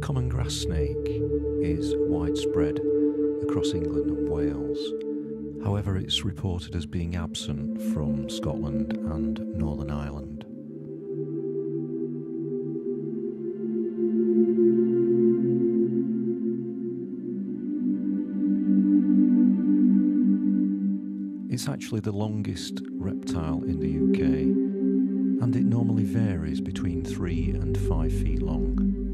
common grass snake is widespread across England and Wales. However, it's reported as being absent from Scotland and Northern Ireland. It's actually the longest reptile in the UK, and it normally varies between 3 and 5 feet long.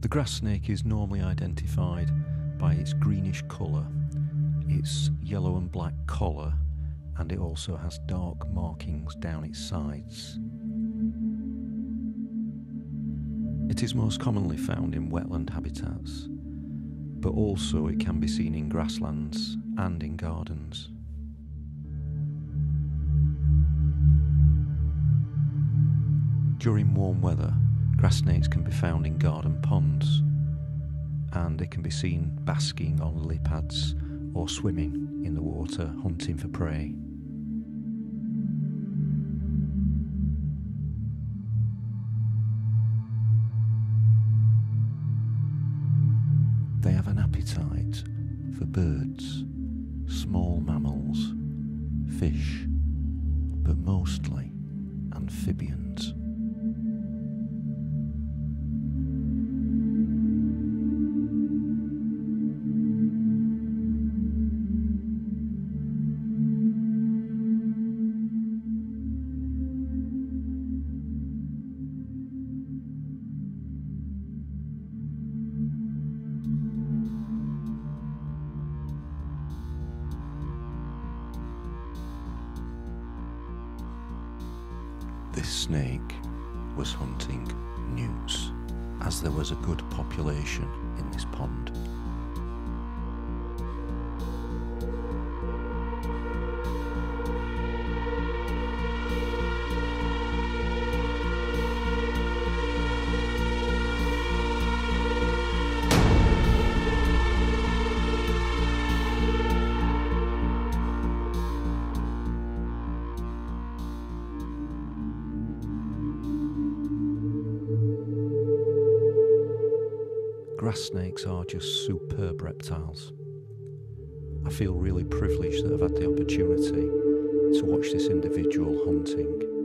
The grass snake is normally identified by its greenish colour, its yellow and black collar, and it also has dark markings down its sides. It is most commonly found in wetland habitats, but also it can be seen in grasslands and in gardens. During warm weather, grass snakes can be found in garden ponds, and they can be seen basking on lily pads or swimming in the water hunting for prey. They have an appetite for birds, small mammals, fish, but mostly amphibians. This snake was hunting newts, as there was a good population in this pond. Grass snakes are just superb reptiles. I feel really privileged that I've had the opportunity to watch this individual hunting